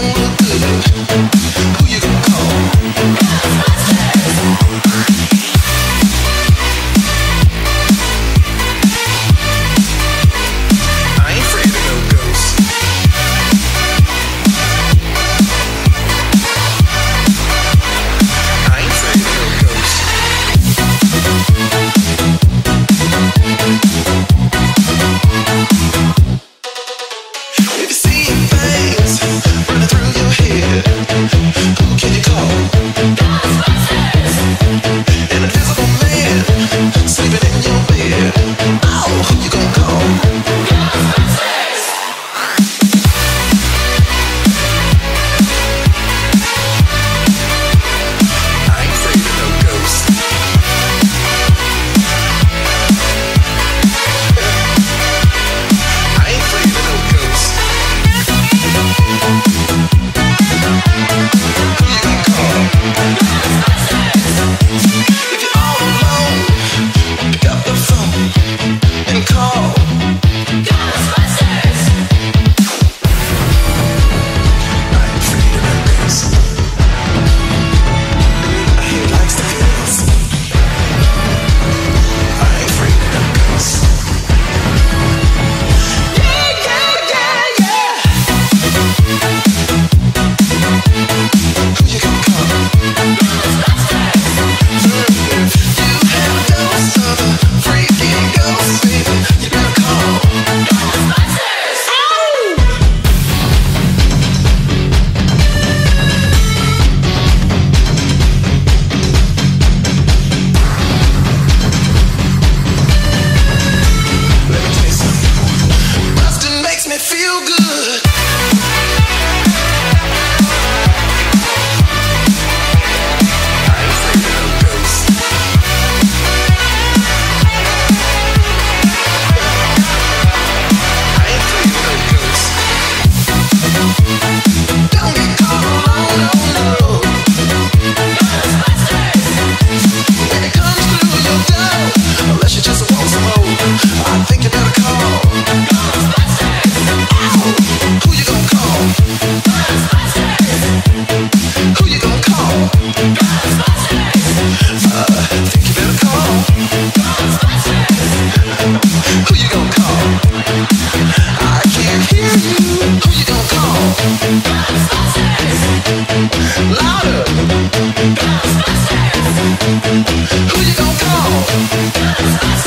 don't Louder! Who you gonna call?